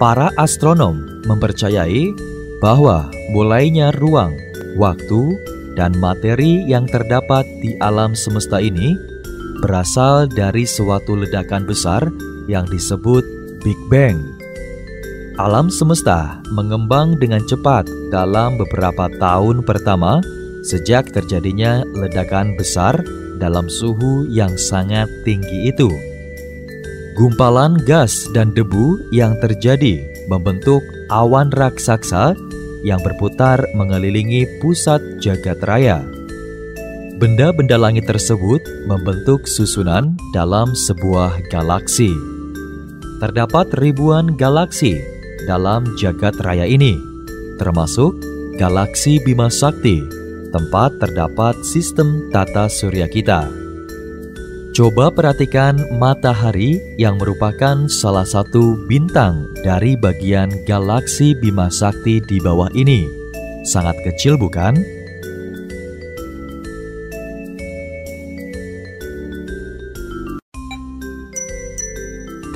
Para astronom mempercayai bahwa mulainya ruang, waktu, dan materi yang terdapat di alam semesta ini berasal dari suatu ledakan besar yang disebut Big Bang. Alam semesta mengembang dengan cepat dalam beberapa tahun pertama sejak terjadinya ledakan besar dalam suhu yang sangat tinggi itu. Gumpalan gas dan debu yang terjadi membentuk awan raksasa yang berputar mengelilingi pusat jagat raya. Benda-benda langit tersebut membentuk susunan dalam sebuah galaksi. Terdapat ribuan galaksi dalam jagat raya ini, termasuk galaksi Bima Sakti, tempat terdapat sistem tata surya kita. Coba perhatikan matahari yang merupakan salah satu bintang dari bagian galaksi Bima Sakti di bawah ini. Sangat kecil bukan?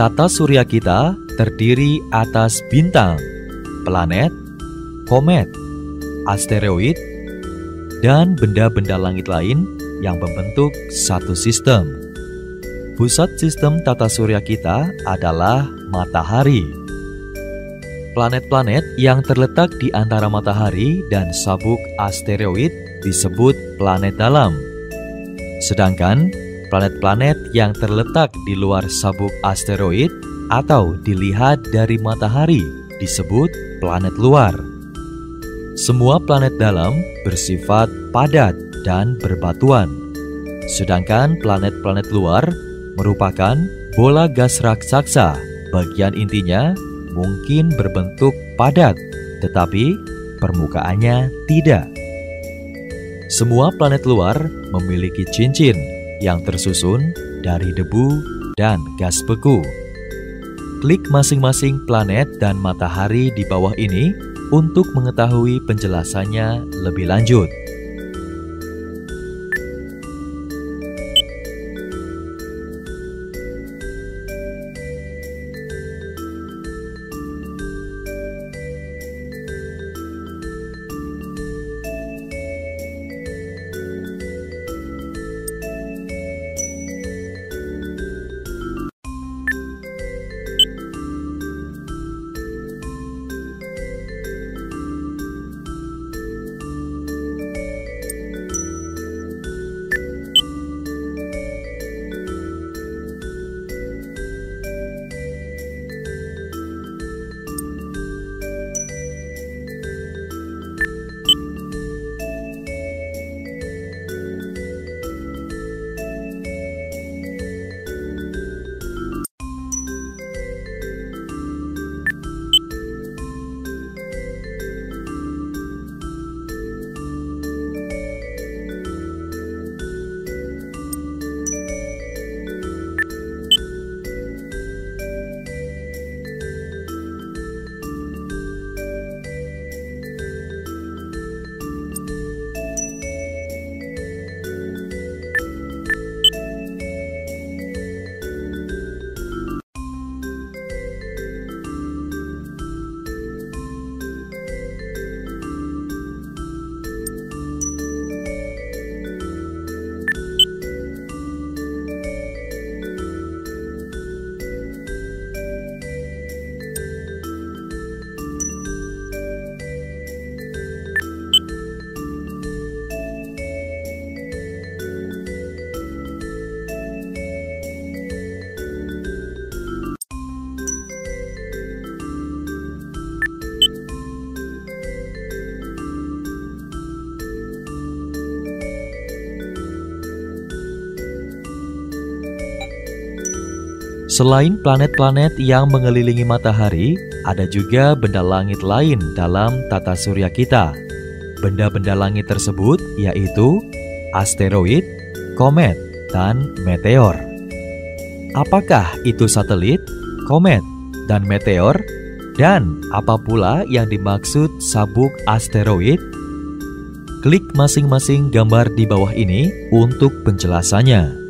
Tata surya kita terdiri atas bintang, planet, komet, asteroid, dan benda-benda langit lain yang membentuk satu sistem. Pusat sistem tata surya kita adalah matahari. Planet-planet yang terletak di antara matahari dan sabuk asteroid disebut planet dalam. Sedangkan Planet-planet yang terletak di luar sabuk asteroid atau dilihat dari matahari disebut planet luar. Semua planet dalam bersifat padat dan berbatuan. Sedangkan planet-planet luar merupakan bola gas raksasa. Bagian intinya mungkin berbentuk padat, tetapi permukaannya tidak. Semua planet luar memiliki cincin yang tersusun dari debu dan gas beku. Klik masing-masing planet dan matahari di bawah ini untuk mengetahui penjelasannya lebih lanjut. Selain planet-planet yang mengelilingi matahari, ada juga benda langit lain dalam tata surya kita. Benda-benda langit tersebut yaitu asteroid, komet, dan meteor. Apakah itu satelit, komet, dan meteor? Dan apa pula yang dimaksud sabuk asteroid? Klik masing-masing gambar di bawah ini untuk penjelasannya.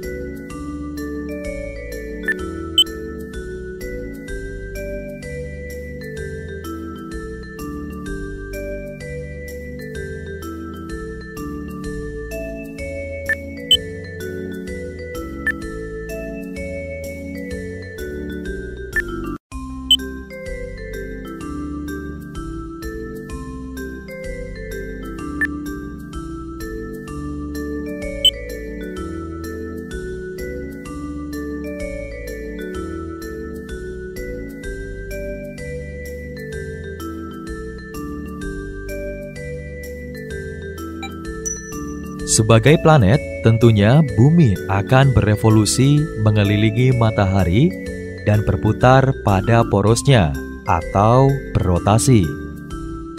Sebagai planet, tentunya bumi akan berevolusi mengelilingi matahari dan berputar pada porosnya atau berotasi.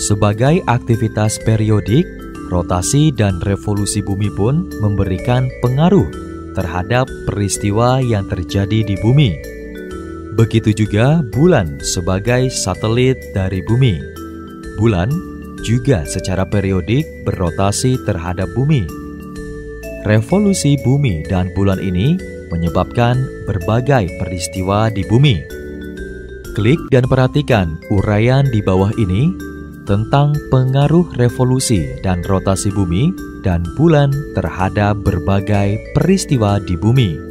Sebagai aktivitas periodik, rotasi dan revolusi bumi pun memberikan pengaruh terhadap peristiwa yang terjadi di bumi. Begitu juga bulan sebagai satelit dari bumi. Bulan juga secara periodik berotasi terhadap bumi. Revolusi bumi dan bulan ini menyebabkan berbagai peristiwa di bumi. Klik dan perhatikan uraian di bawah ini tentang pengaruh revolusi dan rotasi bumi dan bulan terhadap berbagai peristiwa di bumi.